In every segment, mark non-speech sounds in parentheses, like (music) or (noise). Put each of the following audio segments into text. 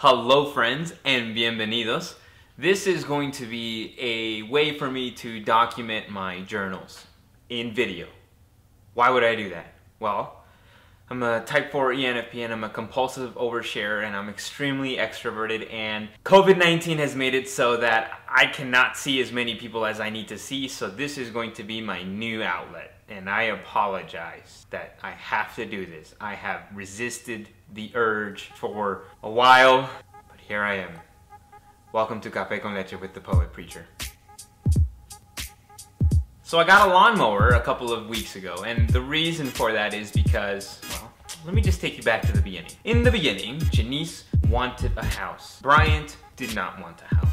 Hello friends and bienvenidos. This is going to be a way for me to document my journals in video. Why would I do that? Well, I'm a type 4 ENFP and I'm a compulsive oversharer and I'm extremely extroverted and COVID-19 has made it so that I cannot see as many people as I need to see so this is going to be my new outlet and I apologize that I have to do this. I have resisted the urge for a while, but here I am. Welcome to Café con Leche with the Poet Preacher. So I got a lawnmower a couple of weeks ago, and the reason for that is because, let me just take you back to the beginning. In the beginning, Janice wanted a house. Bryant did not want a house.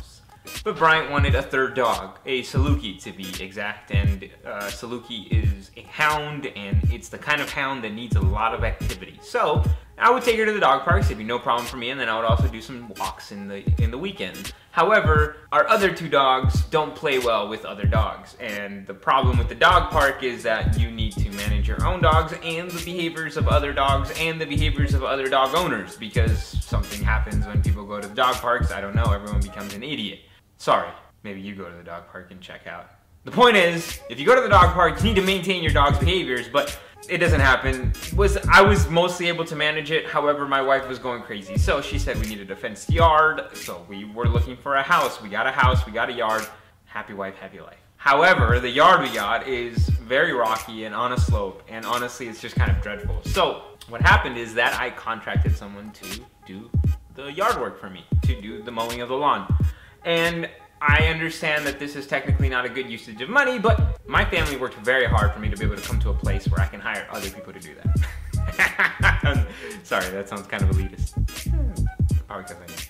But Bryant wanted a third dog, a Saluki to be exact, and uh, Saluki is a hound, and it's the kind of hound that needs a lot of activity. So I would take her to the dog parks, it'd be no problem for me, and then I would also do some walks in the in the weekend. However, our other two dogs don't play well with other dogs, and the problem with the dog park is that you need to manage your own dogs and the behaviors of other dogs and the behaviors of other dog owners because something happens when people go to the dog parks, I don't know, everyone becomes an idiot. Sorry, maybe you go to the dog park and check out. The point is, if you go to the dog park, you need to maintain your dog's behaviors, but it doesn't happen. Was I was mostly able to manage it. However, my wife was going crazy. So she said we needed a fenced yard. So we were looking for a house. We got a house, we got a yard. Happy wife, happy life. However, the yard we got is very rocky and on a slope, and honestly, it's just kind of dreadful. So what happened is that I contracted someone to do the yard work for me, to do the mowing of the lawn. And I understand that this is technically not a good usage of money, but my family worked very hard for me to be able to come to a place where I can hire other people to do that. (laughs) Sorry, that sounds kind of elitist. Probably because I.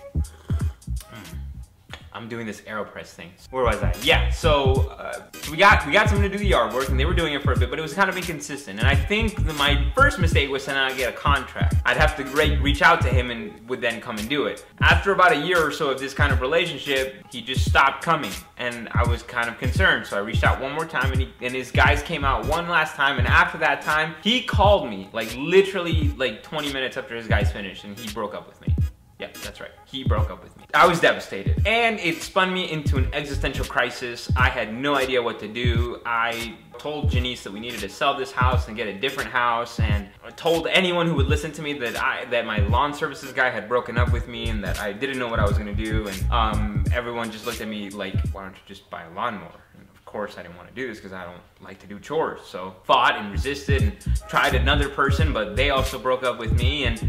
I'm doing this AeroPress thing. Where was I? Yeah, so, uh, we got we got someone to do the yard work, and they were doing it for a bit, but it was kind of inconsistent. And I think my first mistake was to not get a contract. I'd have to re reach out to him and would then come and do it. After about a year or so of this kind of relationship, he just stopped coming, and I was kind of concerned. So I reached out one more time, and, he, and his guys came out one last time, and after that time, he called me, like literally like 20 minutes after his guys finished, and he broke up with me. Yeah, that's right. He broke up with me. I was devastated. And it spun me into an existential crisis. I had no idea what to do. I told Janice that we needed to sell this house and get a different house and I told anyone who would listen to me that I that my lawn services guy had broken up with me and that I didn't know what I was gonna do and um, everyone just looked at me like, why don't you just buy a lawnmower? And of course I didn't want to do this because I don't like to do chores. So fought and resisted and tried another person but they also broke up with me and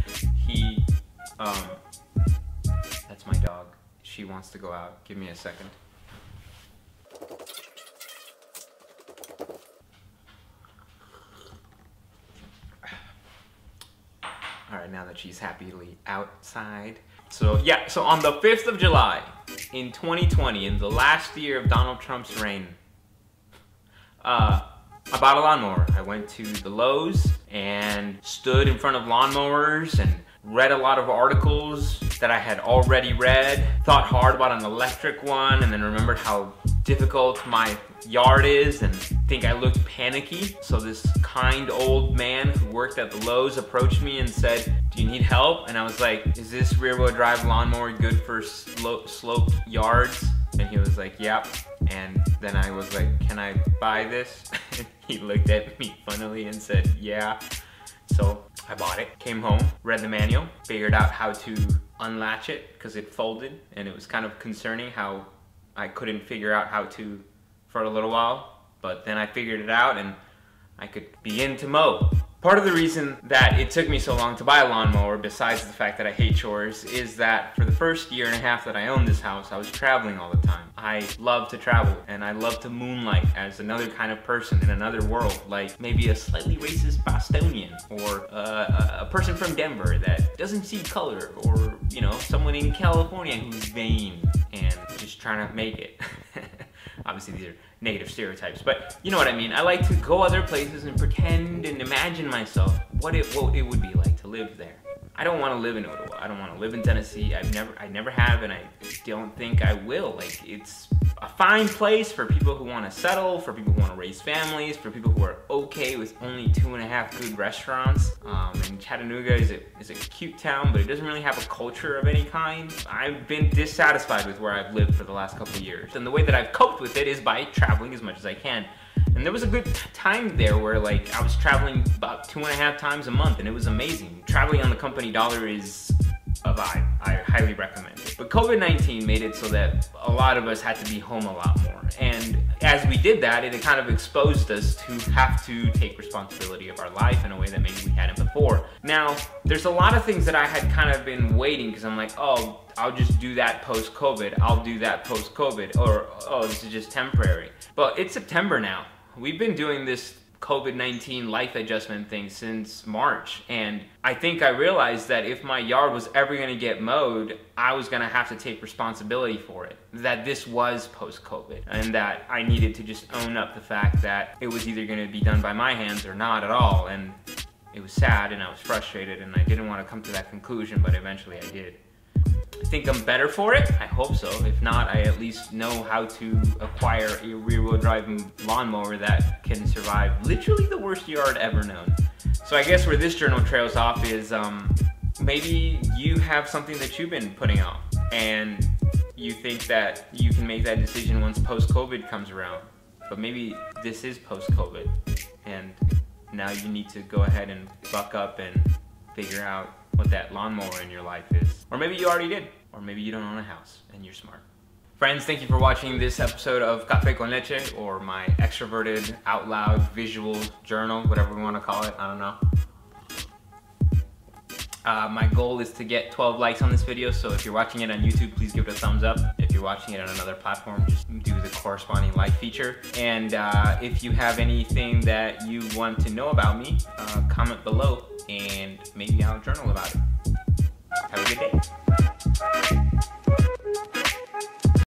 he um, my dog. She wants to go out. Give me a second. (sighs) All right, now that she's happily outside. So yeah, so on the 5th of July in 2020, in the last year of Donald Trump's reign, uh, I bought a lawnmower. I went to the Lowe's and stood in front of lawnmowers and read a lot of articles that I had already read, thought hard about an electric one, and then remembered how difficult my yard is and think I looked panicky. So this kind old man who worked at the Lowe's approached me and said, do you need help? And I was like, is this rear wheel drive lawnmower good for sloped yards? And he was like, yep. And then I was like, can I buy this? (laughs) he looked at me funnily and said, yeah. So I bought it, came home, read the manual, figured out how to unlatch it because it folded and it was kind of concerning how I couldn't figure out how to for a little while. But then I figured it out and I could begin to mow. Part of the reason that it took me so long to buy a lawnmower, besides the fact that I hate chores, is that for the first year and a half that I owned this house, I was traveling all the time. I love to travel, and I love to moonlight as another kind of person in another world, like maybe a slightly racist Bostonian, or uh, a person from Denver that doesn't see color, or, you know, someone in California who's vain and just trying to make it. (laughs) Obviously, these are negative stereotypes, but you know what I mean. I like to go other places and pretend and imagine myself what it what it would be like to live there. I don't want to live in Ottawa. I don't want to live in Tennessee. I've never I never have, and I don't think I will. Like it's a fine place for people who want to settle, for people who want to raise families, for people who are okay with only two and a half good restaurants. Um, and Chattanooga is a, is a cute town, but it doesn't really have a culture of any kind. I've been dissatisfied with where I've lived for the last couple years. And the way that I've coped with it is by traveling as much as I can. And there was a good time there where like I was traveling about two and a half times a month and it was amazing. Traveling on the company dollar is a vibe. I highly recommend it. But COVID-19 made it so that a lot of us had to be home a lot more. And as we did that, it kind of exposed us to have to take responsibility of our life in a way that maybe we hadn't before. Now, there's a lot of things that I had kind of been waiting because I'm like, oh, I'll just do that post COVID. I'll do that post COVID. Or, oh, this is just temporary. But it's September now. We've been doing this COVID-19 life adjustment thing since March and I think I realized that if my yard was ever going to get mowed, I was going to have to take responsibility for it. That this was post-COVID and that I needed to just own up the fact that it was either going to be done by my hands or not at all and it was sad and I was frustrated and I didn't want to come to that conclusion but eventually I did. I think I'm better for it. I hope so. If not, I at least know how to acquire a rear-wheel drive lawnmower that can survive literally the worst yard ever known. So I guess where this journal trails off is um, maybe you have something that you've been putting off and you think that you can make that decision once post-COVID comes around. But maybe this is post-COVID and now you need to go ahead and buck up and figure out what that lawnmower in your life is. Or maybe you already did. Or maybe you don't own a house and you're smart. Friends, thank you for watching this episode of Café con Leche or my extroverted, out loud, visual journal, whatever we want to call it. I don't know. Uh, my goal is to get 12 likes on this video, so if you're watching it on YouTube, please give it a thumbs up. If you're watching it on another platform, just do the corresponding like feature. And uh, if you have anything that you want to know about me, uh, comment below and maybe I'll journal about it. Have a good day.